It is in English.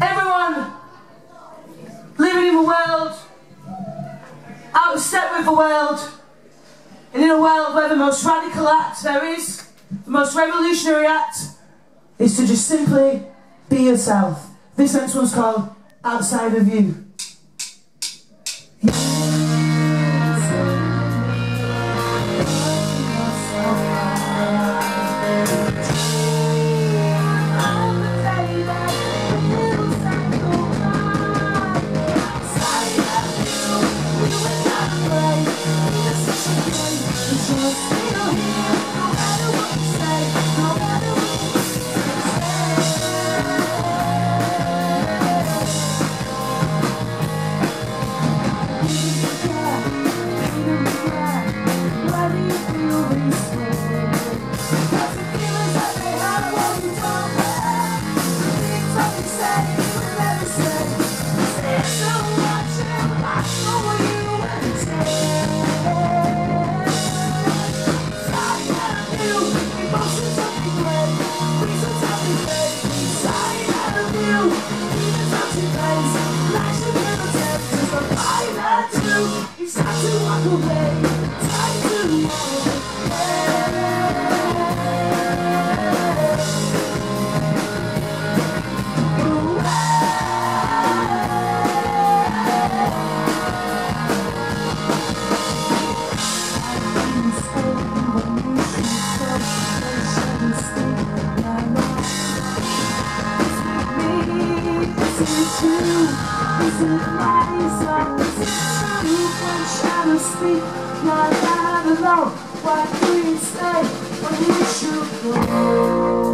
everyone living in the world step with the world, and in a world where the most radical act there is, the most revolutionary act, is to just simply be yourself. This next one's called Outside of You. It's time to walk away. Time to Speak, loud alone. Why do you stay when you should go?